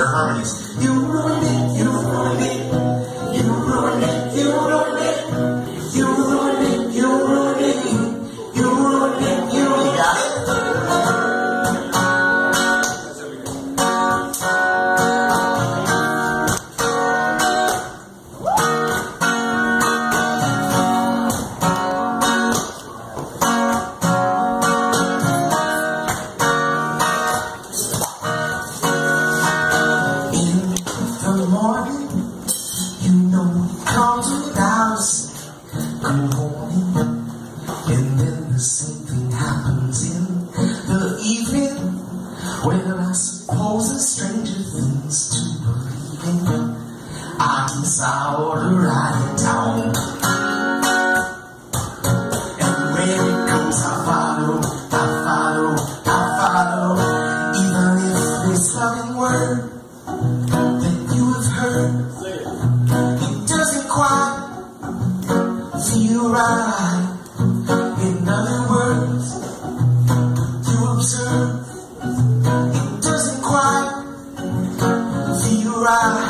your harmonies. You right down. And where it goes, I follow, I follow, I follow. Even if there's something word that you have heard, it doesn't quite feel right. In other words, you observe, it doesn't quite feel right.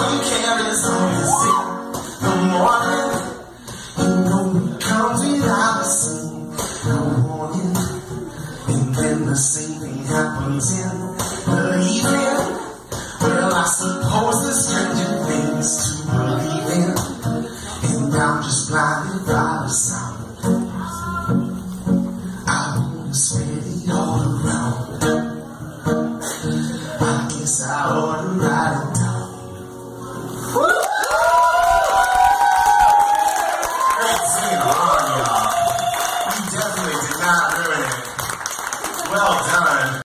I'm care as long as the morning. You know it comes without a scene, no warning. And then the saving happens in. Well, I suppose it's stranger.